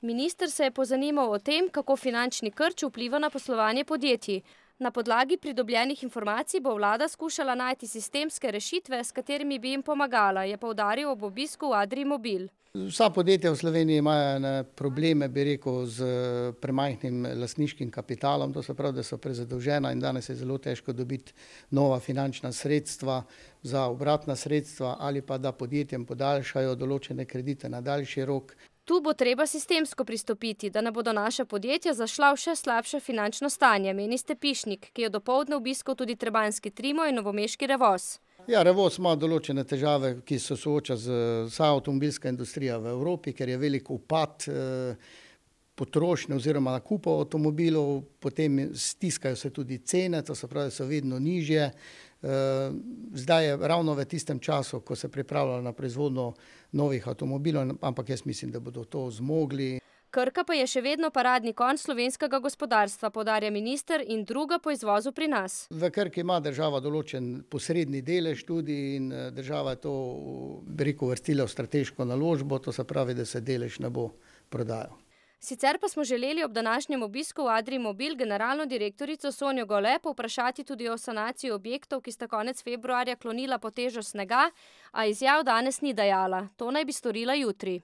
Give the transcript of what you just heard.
Minister se je pozanimal o tem, kako finančni krč vpliva na poslovanje podjetij. Na podlagi pridobljenih informacij bo vlada skušala najti sistemske rešitve, s katerimi bi jim pomagala, je poudaril ob obisku Adri Mobil. Vsa podjetja v Sloveniji imajo probleme, bi rekel, s premajhnim lastniškim kapitalom, to se pravi, da so prezadolžena in danes je zelo težko dobiti nova finančna sredstva za obratna sredstva ali pa da podjetjem podaljšajo določene kredite na daljši rok. Tu bo treba sistemsko pristopiti, da ne bodo naša podjetja zašla v še slabše finančno stanje, meni Stepišnik, ki je dopoldne obiskal tudi trebanjski Trimo in novomeški Revoz. Ja, Revoz ima določene težave, ki se sooča z vsa avtomobilska industrija v Evropi, ker je velik upad potrošnje oziroma nakupov avtomobilov, potem stiskajo se tudi cene, to se pravi, so vedno nižje. Zdaj je ravno v tistem času, ko se pripravljajo na proizvodnjo novih avtomobilov, ampak jaz mislim, da bodo to zmogli. Krka pa je še vedno paradni konj slovenskega gospodarstva, poudarja minister, in druga po izvozu pri nas. V Krki ima država določen posredni delež tudi in država je to, bi rekel, uvrstila v strateško naložbo, to se pravi, da se delež ne bo prodajal. Sicer pa smo želeli ob današnjem obisku v Adrii Mobil generalno direktorico Sonjo Gole povprašati tudi o sanaciji objektov, ki sta konec februarja klonila pod težo snega, a izjav danes ni dajala. To naj bi storila jutri.